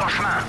en chemin.